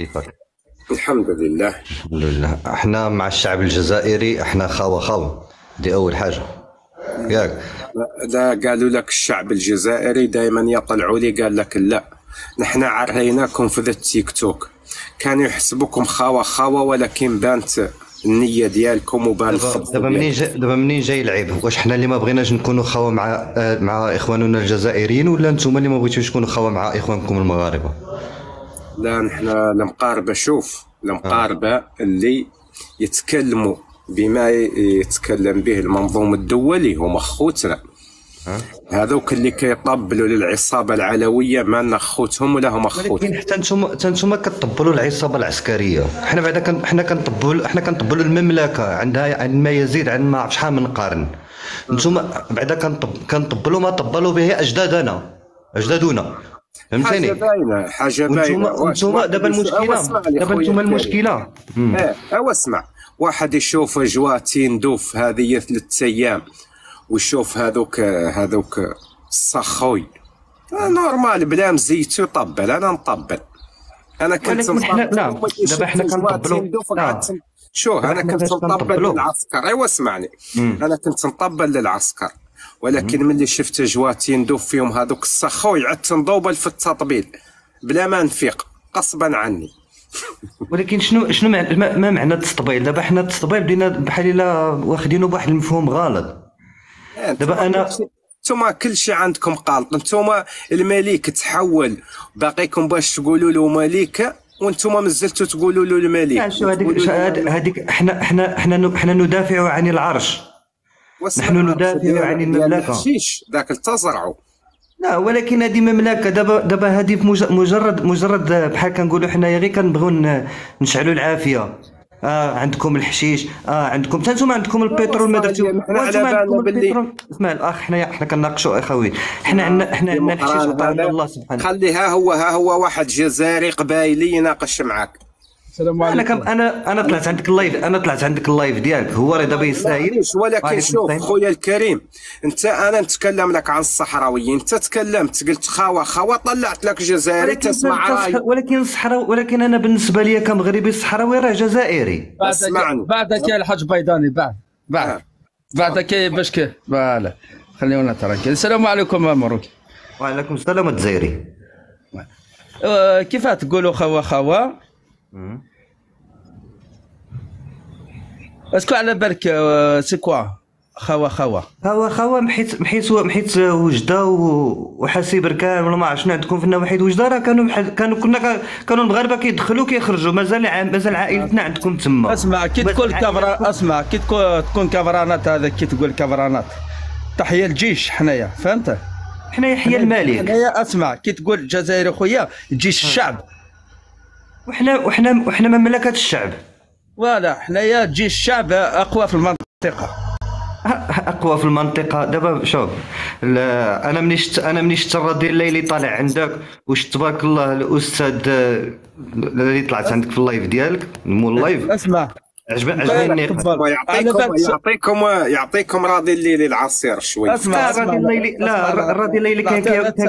كيفك؟ الحمد لله. الحمد لله. إحنا مع الشعب الجزائري إحنا خاوة خاوة. دي أول حاجة. ياك. دا قالوا لك الشعب الجزائري دائما يطلعوا لي قال لك لا. نحن عريناكم في ذا التيك توك. كانوا يحسبوكم خاوة خاوة ولكن بانت النية ديالكم وبان دابا الخبز دابا منين جاي دابا منين جاي العيب؟ واش حنا اللي ما بغيناش نكونوا خاوة مع آه، مع إخواننا الجزائريين ولا نتوما اللي ما بغيتوش تكونوا خاوة مع إخوانكم المغاربة؟ لا نحن المقاربة شوف المقاربة اللي يتكلموا بما يتكلم به المنظوم الدولي هم خوتنا هذوك اللي كيطبلوا للعصابة العلوية ما لنا خوتهم ولا هم خوتهم ولكن حتى نتوما حتى نتوما كتطبلوا العصابة العسكرية. حنا بعدا كن حنا كنطبلوا حنا كنطبلوا المملكة عندها عند ما يزيد عن ما عرف شحال من قرن. نتوما بعدا كنطب كنطبلوا ما طبلوا به أجدادنا. اجدادنا حاجة باينة وانتوما واش وانتوما واحد دابا المشكلة دابا الكريم. المشكلة. أو أسمع. واحد يشوف جواتين دوف هذه ثلاث أيام. ويشوف هذوك هذوك الصخوي. نورمال بلا مزيتو طبل أنا نطبل. أنا كنت نطبل لا، دابا حنا كنطبلوا- جواتين دوف لا. قعدت شو أنا كنت نطبل. للعسكر. أيوا اسمعني. أنا كنت نطبل للعسكر. ولكن ملي شفت جواتين دوف فيهم هذوك الصخوي عدت نضوبل في التطبيل بلا ما نفيق غصبا عني. ولكن شنو شنو ما, ما معنى التطبيل؟ دابا حنا التطبيل بدينا بحال إلا واخدينه بواحد المفهوم غلط. دابا أنا- انتوما كل شيء عندكم غلط انتوما الملك تحول باقيكم باش تقولوا له ملكه وانتوما مازلتوا تقولوا له الملك. هذيك هذيك إحنا إحنا إحنا ندافع عن العرش. نحن ندافع عن ديال المملكة. الحشيش ذاك التزرعوا لا ولكن هذه مملكة. دابا دابا هذه مجرد مجرد بحال كنقولوا حنايا غير كنبغيو نشعلوا العافية. آه عندكم الحشيش آه عندكم حتى نتوما عندكم البترول ما درتو. بالنا عندكم البترول. اسمع الأخ حنا حنا كنناقشوا أخوي. حنا عندنا حنا عندنا الحشيش. عطانا الله سبحانه. خلي ها هو ها هو واحد جزائري قبايلي يناقش معك السلام أنا عليكم. كم أنا أنا طلعت عندك اللايف أنا طلعت عندك اللايف ديالك. هو راه دابا يستاهل ولكن شوف. خويا الكريم انت أنا نتكلم لك عن الصحراويين. أنت تكلمت قلت خاوة خاوة طلعت لك جزائري تسمع رأي. ولكن الصحراوي ولكن أنا بالنسبة لي كمغربي الصحراوي راه جزائري. اسمعني. بعدك يا الحاج بيضاني بعد بعد. آه. بعدك باش كي فوالا. خليونا تركي السلام عليكم مبروك وعليكم السلام الجزائري. آه، كيف تقولوا خوا خوا اسكو على بالك سي كوا خوا خوا هو خوا محيت محيت محيت وجده وحاسي بركان ولا ما عرف شنو عندكم في النواحي وجده راه كانوا بحال- كانوا كنا كا- كانوا المغاربه كيدخلوا كيخرجوا مازال مازال عائلتنا عندكم تما اسمع كي تقول كفرا اسمع كي تكون تكون كفرانات هذا كي تقول كفرانات تحيه الجيش حنايا فهمت حنا يحيى الملك حنايا اسمع كي تقول الجزائر خويا جيش الشعب وحنا وحنا وحنا مملكه الشعب. فوالا حنايا جيش الشعب أقوى في المنطقة. أقوى في المنطقة؟ دابا شوف أنا مني شت أنا مني شت الراديو الليلي طالع عندك وشت تبارك الله الأستاذ آه، اللي طلعت عندك في اللايف ديالك مو اللايف. أسمع. عجبني. على ويعطيكم بالك- يعطيكم يعطيكم راضي الليل العصير شوي. أسمع الراديو الليلي لا الراديو الليلي كان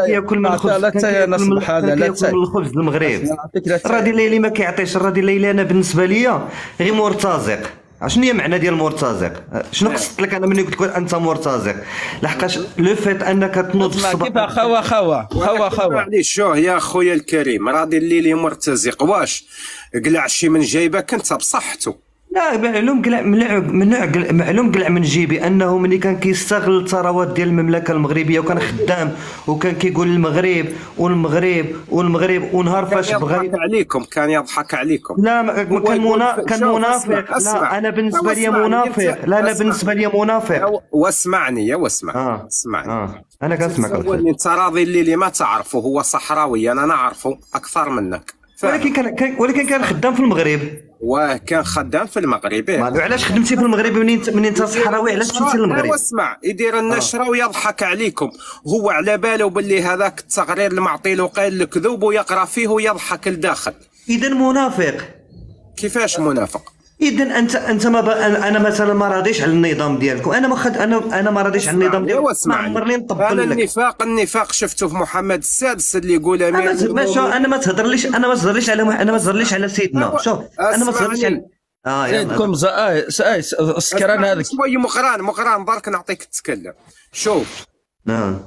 كياكل من الخبز لا كان كياكل من نصبح هذا كان لا كياكل تسير. من الخبز المغرب. الراديو الليلي ما كيعطيش الراديو الليلي أنا بالنسبة ليا غير مرتزق شنو هي معنى ديال مرتزق شنو قصدت لك؟ أنا ملي قلت لك أنت مرتزق لحقاش لو فيت أنك تنوض أسمع الصباح كيف؟ خوا خوا خوا خوا. معليش شو يا خويا الكريم راضي الليلي مرتزق واش؟ قلع شي من جيبك أنت بصحته. لا معلوم قلع معلوم معلوم- معلوم قلع من جيبي أنه ملي كان كيستغل الثروات ديال المملكة المغربية وكان خدام وكان كيقول المغرب والمغرب والمغرب ونهار كان فاش بغى يضحك عليكم كان يضحك عليكم. لا ما- كان منا... كان منافق. لا أنا بالنسبة لي منافق. لا أنا. بالنسبة لي منافق. واسمعني يا واسمع. آه. اسمعني. آه. أنا كنسمعك اللي انت راضي الليلي ما تعرفه هو صحراوي أنا نعرفه أكثر منك؟ ولكن كان كان- ولكن كان خدام في المغرب. وكان خدام في المغرب. إيه. ما- علاش خدمتي في المغرب منين منين انت صحراوي علاش مشيتي للمغرب واسمع يدير النشره ويضحك عليكم. هو على باله باللي هذاك التقرير اللي معطي له قايل الكذوب ويقرأ فيه ويضحك لداخل. اذا منافق. كيفاش منافق؟ اذا انت أنت ما ب... أنا أنا مثلا ما راضيش على النظام ديالكم. أنا ما خد... أنا أنا ما راضيش على النظام ديالكم. ما عمرني أنا نطبل لك. النفاق النفاق شفته في محمد السادس اللي يقول امير أنا ما شو المؤمنين. أنا ما تهضرليش أنا ما تهضرليش على أنا ما تهضرليش على سيدنا. شوف أنا ما تهضرليش على آه سيدكم ز- آه، آه، س- السكران هذاك. شوي مقران مقران برك نعطيك تتكلم. شوف. آه.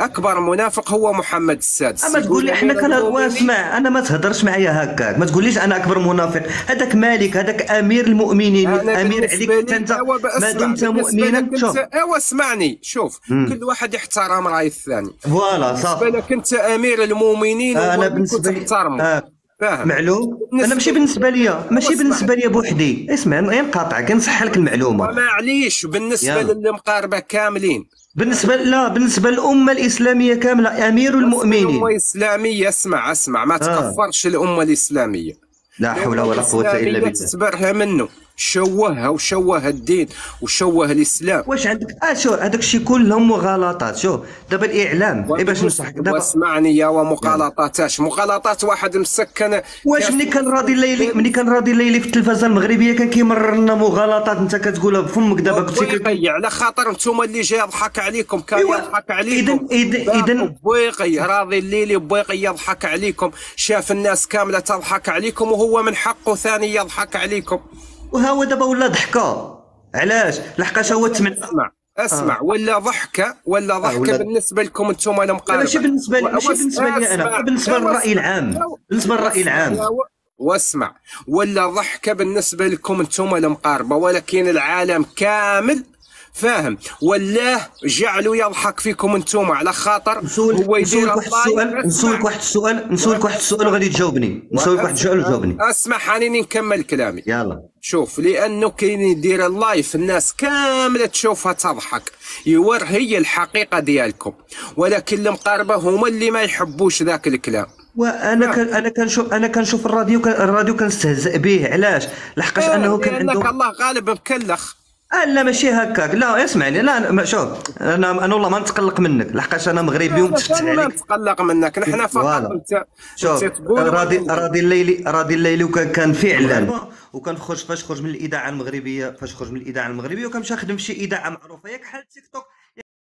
أكبر منافق هو محمد السادس. أما تقول لي إحنا كان. واسمع أنا ما تهضرش معايا هكاك. ما تقوليش أنا أكبر منافق. هذاك مالك هذاك أمير المؤمنين. أمير عليك لي أنت ما أسمع، دمت مؤمنا شوف. ايوا أسمعني. شوف مم. كل واحد يحترم رأي الثاني. فوالا بالنسبة صافي لك أنت أمير المؤمنين أنا وهو بالنسبة لي آه. فاهم؟ معلوم؟ أنا ماشي بالنسبة لي ماشي اسمع. بالنسبة لي بوحدي اسمع نقاطعك نصح لك المعلومة. ومعليش بالنسبة. للمقاربة كاملين. بالنسبة لا بالنسبة للأمة الإسلامية كاملة أمير الامه المؤمنين. الإسلامية اسمع اسمع ما تكفرش الأمة الإسلامية. لا حول ولا قوة إلا بالله. تتبرها منه. شوهها وشوه الدين وشوه الإسلام. واش عندك؟ آه شو هذاك الشيء كلهم مغالطات. شوف دابا الإعلام اي باش نصحك. دابا واسمعني يا ومغالطاتاش مغالطات واحد مسكن. واش ملي كان راضي الليلي ملي كان راضي الليلي في التلفازه المغربية كان كيمرر لنا مغالطات. أنت كتقولها بفمك دابا كنتي بويقي على خاطر أنتم اللي جاي يضحك عليكم. كان إيوا. يضحك عليكم. إذن- إذن- بويقي راضي الليلي بويقي يضحك عليكم. شاف الناس كاملة تضحك عليكم وهو من حقه ثاني يضحك عليكم. وها هو دابا ولا ضحكة. علاش؟ لحقاش هو تمن أسمع أسمع ولا ضحكة ولا ضحكة ولا- بالنسبة لكم أنتم لا المقاربه ماشي بالنسبة لي ماشي بالنسبة لي أنا. بالنسبة للرأي. العام بالنسبة للرأي العام. وأسمع. ولا ضحكة بالنسبة لكم أنتم المقاربه ولكن العالم كامل فاهم. والله جعلوا يضحك فيكم أنتم على خاطر هو نسولك يدير واحد. السؤال. نسولك واحد السؤال نسولك واحد السؤال وغادي تجاوبني. نسولك واحد السؤال وجاوبني أسمع خليني نكمل كلامي. يلا. شوف لأنه كاين يدير اللايف الناس كاملة تشوفها تضحك. يور هي الحقيقة ديالكم. ولكن المقاربة هما اللي ما يحبوش ذاك الكلام. وأنا كان أنا كنشوف أنا كنشوف الراديو كان الراديو كنستهزئ به علاش؟ لحقاش أنه كان عنده الله غالب مكلخ. آه لا ماشي هكاك لا اسمعني لا ما- شوف أنا أنا والله ما نتقلق منك لحقاش أنا مغربي ومتفتح ما عليك نتقلق منك نحن فقط. انت شوف راضي راضي الليلي راضي الليلي وكان كان فعلا وكان خرج فاش خرج من الاذاعه المغربيه فاش خرج من الاذاعه المغربيه وكان مشى خدم في شي اذاعه معروفه ياك حال تيك توك